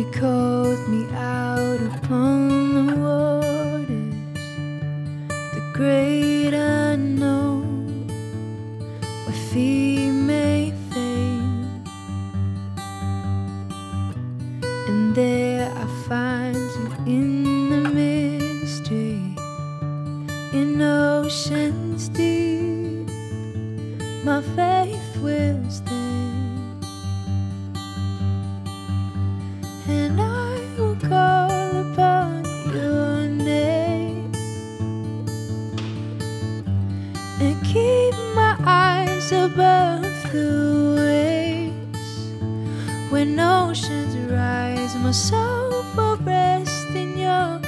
He called me out upon the waters, the great unknown. My feet keep my eyes above the waves. When oceans rise, my soul will rest in your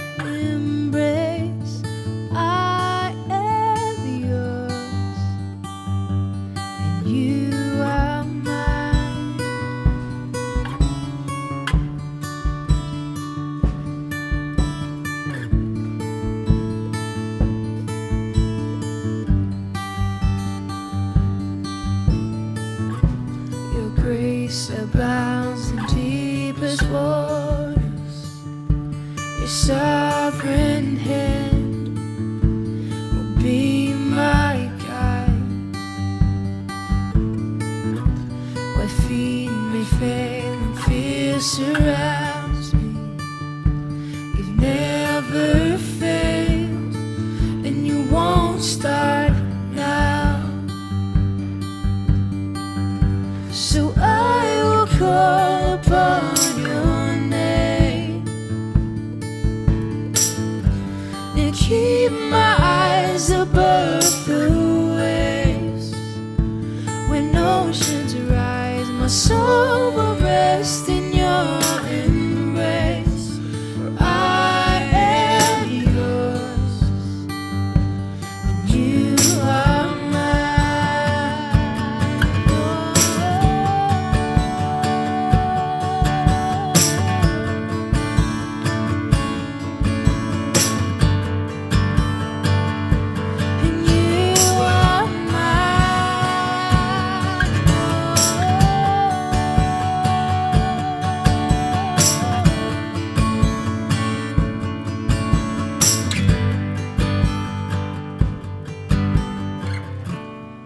peace abounds in deepest waters. Your sovereign hand will be my guide. Where feet may fail and fear surround. upon your name. And keep my eyes above the waves. When oceans rise my soul will rest in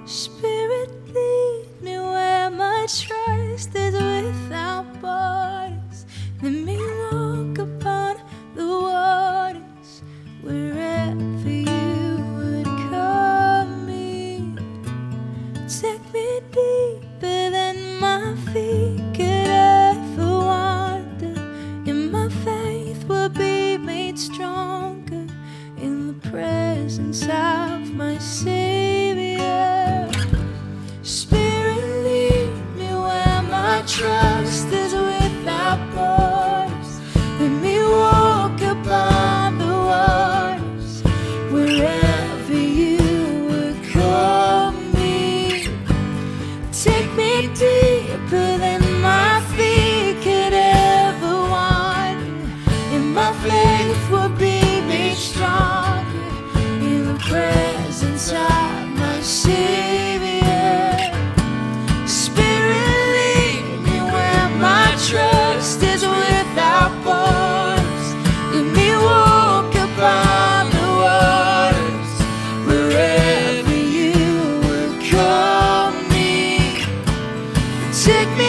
Spirit, lead me where my trust. try. Take me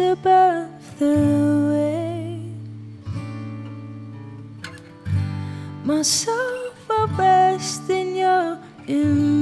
above the wave. My soul for rest in your embrace.